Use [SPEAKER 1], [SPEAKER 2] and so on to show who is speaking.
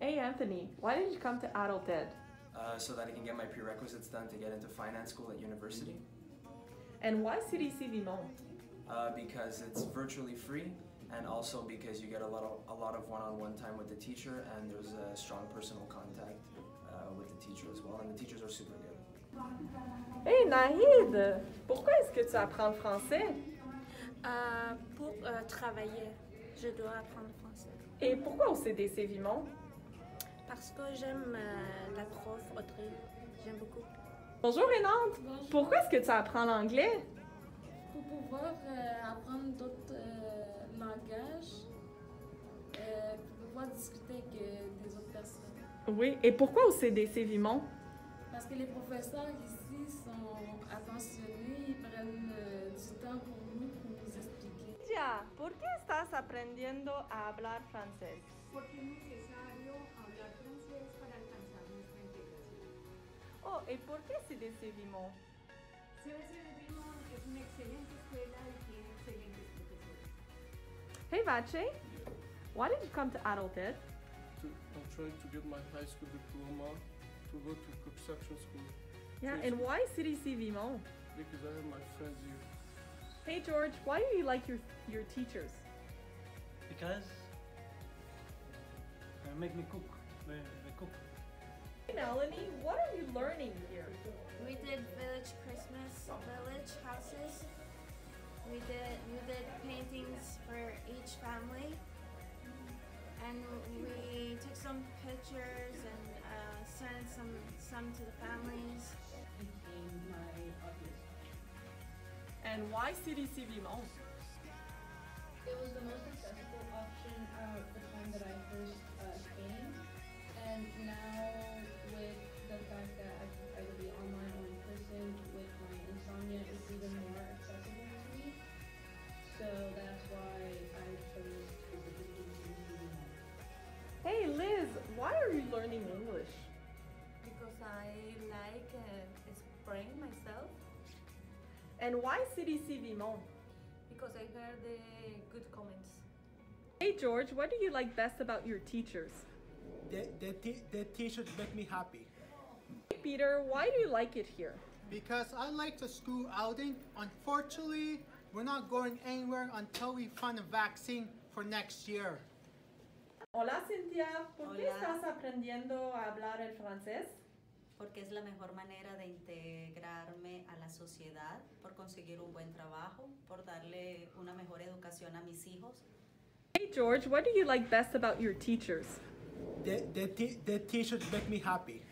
[SPEAKER 1] Hey Anthony, why did you come to Adult Ed?
[SPEAKER 2] uh, so that I can get my prerequisites done to get into finance school at university.
[SPEAKER 1] And why CDC Vimont?
[SPEAKER 2] Uh, because it's virtually free, and also because you get a lot of a lot of one-on-one time with the teacher, and there's a strong personal contact uh, with the teacher as well, and the teachers are super good.
[SPEAKER 1] Hey Nahid, pourquoi est-ce que tu apprends le français?
[SPEAKER 3] Euh, pour euh, travailler, je dois apprendre français.
[SPEAKER 1] Et pourquoi au CDC Vimont?
[SPEAKER 3] Parce que j'aime euh, la prof Audrey. J'aime beaucoup.
[SPEAKER 1] Bonjour Renante, pourquoi est-ce que tu apprends l'anglais?
[SPEAKER 4] pour pouvoir euh, apprendre d'autres euh, langages, euh, pour pouvoir discuter avec euh, des autres personnes.
[SPEAKER 1] Oui, et pourquoi au CDC Vimont?
[SPEAKER 4] Parce que les professeurs ici sont
[SPEAKER 1] aprendiendo a hablar francés?
[SPEAKER 5] porque es necesario hablar francés para alcanzar nuestra integración.
[SPEAKER 1] Oh, ¿y por qué CDC Vimont?
[SPEAKER 5] CBC de es una excelente escuela y tiene excelentes profesores.
[SPEAKER 1] Hey Vache, why did you come to Adult Ed?
[SPEAKER 6] to, I'm trying to get my high school diploma to go to construction school
[SPEAKER 1] Yeah, and why CDC Vimont?
[SPEAKER 6] because I have my friends here.
[SPEAKER 1] Hey George, why do you like your your teachers?
[SPEAKER 7] Because they make me cook. They, they cook.
[SPEAKER 1] Hey Melanie, what are you learning here?
[SPEAKER 3] We did village Christmas, village houses. We did we did paintings for each family, and we took some pictures and uh, sent some some to the families.
[SPEAKER 1] And why CDC Vimont?
[SPEAKER 8] Time that I first uh, came, and now with the fact that I can either be online or in person with my insomnia, it's even more accessible to me. So that's why I chose to visit
[SPEAKER 1] Hey Liz, why are you learning English?
[SPEAKER 9] because I like uh, expressing myself
[SPEAKER 1] And why CDC Vimont?
[SPEAKER 9] because I heard the good comments.
[SPEAKER 1] Hey George, what do you like best about your teachers?
[SPEAKER 10] The, the, the teachers make me happy
[SPEAKER 1] Hey Peter, why do you like it here?
[SPEAKER 10] because I like the school outing. Unfortunately, we're not going anywhere until we find a vaccine for next year.
[SPEAKER 1] Hola Cynthia, ¿por qué
[SPEAKER 11] Hola.
[SPEAKER 1] estás aprendiendo a hablar el francés?
[SPEAKER 11] porque es la mejor manera de integrarme a la sociedad, por conseguir un buen trabajo, por darle una mejor educación a mis hijos.
[SPEAKER 1] Hey George, what do you like best about your teachers?
[SPEAKER 10] The, the, the teachers make me happy